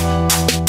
you